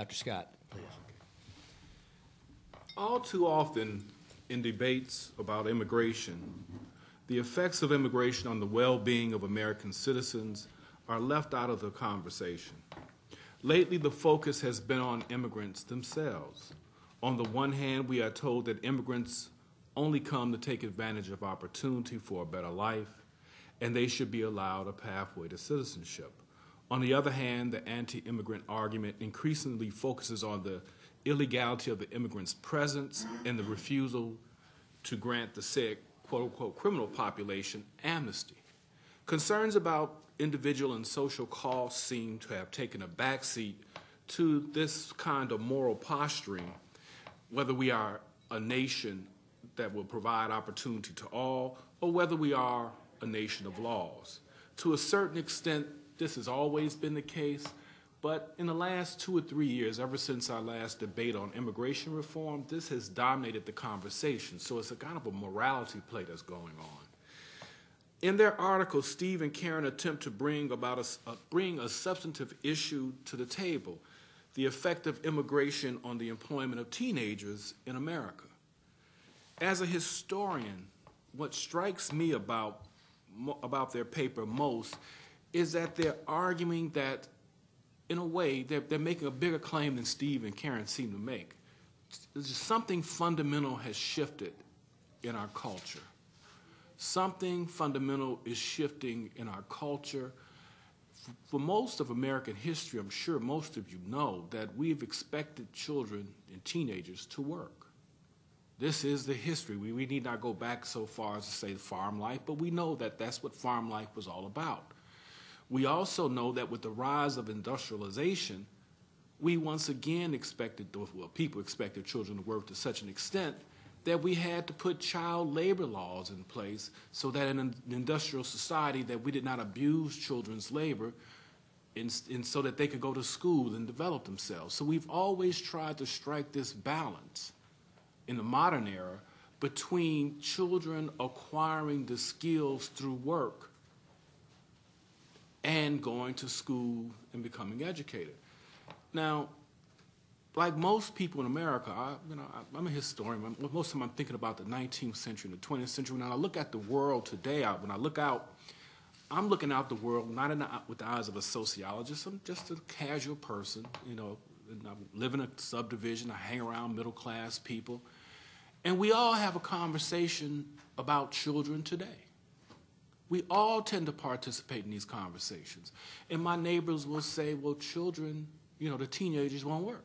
Dr. Scott, please. All too often in debates about immigration, the effects of immigration on the well being of American citizens are left out of the conversation. Lately, the focus has been on immigrants themselves. On the one hand, we are told that immigrants only come to take advantage of opportunity for a better life, and they should be allowed a pathway to citizenship. On the other hand, the anti immigrant argument increasingly focuses on the illegality of the immigrant's presence and the refusal to grant the said quote unquote criminal population amnesty. Concerns about individual and social costs seem to have taken a backseat to this kind of moral posturing, whether we are a nation that will provide opportunity to all or whether we are a nation of laws. To a certain extent, this has always been the case, but in the last two or three years, ever since our last debate on immigration reform, this has dominated the conversation. So it's a kind of a morality play that's going on. In their article, Steve and Karen attempt to bring about a, uh, bring a substantive issue to the table: the effect of immigration on the employment of teenagers in America. As a historian, what strikes me about about their paper most is that they're arguing that, in a way, they're, they're making a bigger claim than Steve and Karen seem to make. Something fundamental has shifted in our culture. Something fundamental is shifting in our culture. For most of American history, I'm sure most of you know that we've expected children and teenagers to work. This is the history. We, we need not go back so far as to say farm life, but we know that that's what farm life was all about. We also know that with the rise of industrialization, we once again expected, well, people expected children to work to such an extent that we had to put child labor laws in place so that in an industrial society that we did not abuse children's labor and, and so that they could go to school and develop themselves. So we've always tried to strike this balance in the modern era between children acquiring the skills through work and going to school and becoming educated. Now, like most people in America, I, you know, I, am a historian. Most of time, I'm thinking about the 19th century and the 20th century. When I look at the world today, I, when I look out, I'm looking out the world not the, with the eyes of a sociologist. I'm just a casual person. You know, I live in a subdivision. I hang around middle class people, and we all have a conversation about children today. We all tend to participate in these conversations. And my neighbors will say, well, children, you know, the teenagers won't work.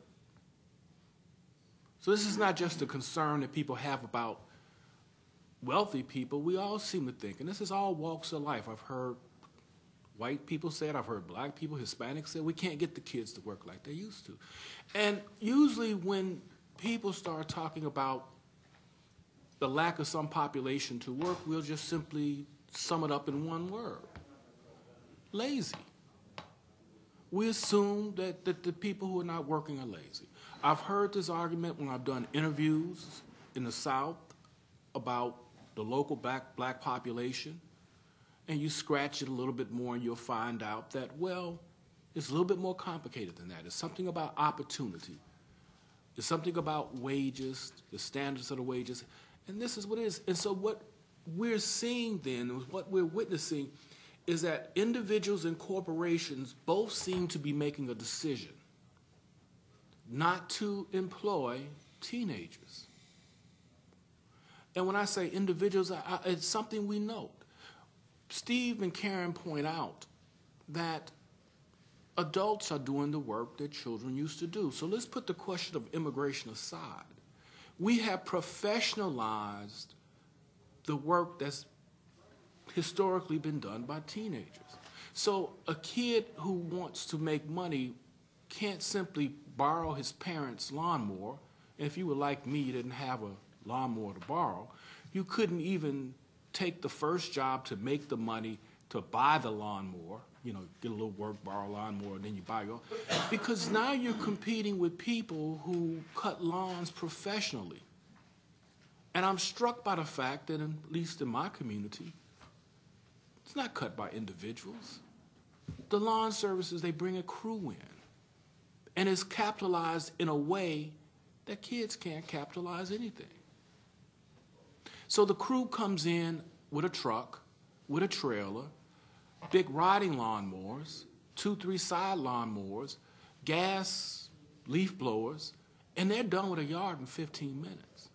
So this is not just a concern that people have about wealthy people. We all seem to think, and this is all walks of life. I've heard white people say it, I've heard black people, Hispanics say, we can't get the kids to work like they used to. And usually when people start talking about the lack of some population to work, we'll just simply sum it up in one word lazy. We assume that, that the people who are not working are lazy. I've heard this argument when I've done interviews in the South about the local black, black population, and you scratch it a little bit more and you'll find out that, well, it's a little bit more complicated than that. It's something about opportunity. It's something about wages, the standards of the wages, and this is what it is. And so what we're seeing then, what we're witnessing, is that individuals and corporations both seem to be making a decision not to employ teenagers. And when I say individuals, I, it's something we note. Steve and Karen point out that adults are doing the work that children used to do. So let's put the question of immigration aside. We have professionalized the work that's historically been done by teenagers. So a kid who wants to make money can't simply borrow his parents' lawnmower. And if you were like me, you didn't have a lawnmower to borrow, you couldn't even take the first job to make the money to buy the lawnmower, you know, get a little work, borrow a lawnmower, and then you buy your because now you're competing with people who cut lawns professionally. And I'm struck by the fact that, at least in my community, it's not cut by individuals. The lawn services, they bring a crew in. and it's capitalized in a way that kids can't capitalize anything. So the crew comes in with a truck, with a trailer, big riding lawnmowers, two, three side lawnmowers, gas leaf blowers, and they're done with a yard in 15 minutes.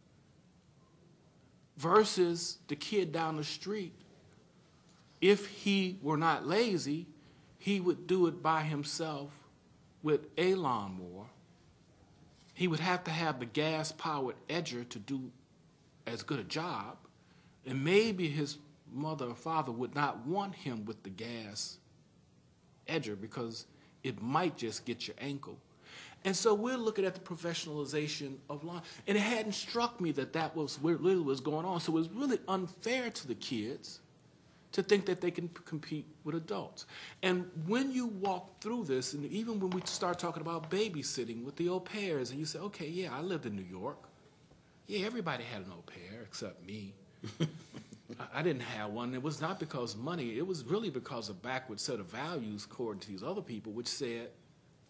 Versus the kid down the street, if he were not lazy, he would do it by himself with a lawnmower. He would have to have the gas powered edger to do as good a job. And maybe his mother or father would not want him with the gas edger because it might just get your ankle. And so we're looking at the professionalization of law. And it hadn't struck me that that was where really was going on. So it was really unfair to the kids to think that they can compete with adults. And when you walk through this, and even when we start talking about babysitting with the au pairs, and you say, okay, yeah, I lived in New York. Yeah, everybody had an au pair except me. I, didn't have one. It was not because money. It was really because of backward set of values according to these other people, which said,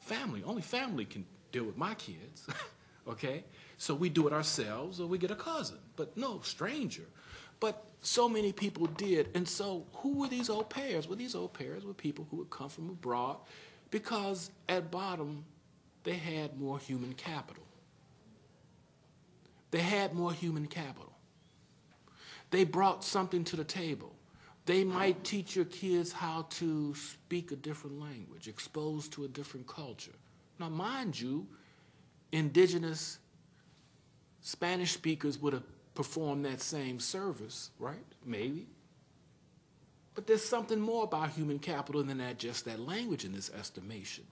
family, only family can deal with my kids. okay? So we do it ourselves or we get a cousin, but no stranger. But so many people did. And so who were these au pairs? Well, these au pairs were people who would come from abroad because at bottom they had more human capital. They had more human capital. They brought something to the table. They might teach your kids how to speak a different language, exposed to a different culture. Now, mind you, indigenous Spanish speakers would have performed that same service, right? Maybe. But there's something more about human capital than that, just that language in this estimation.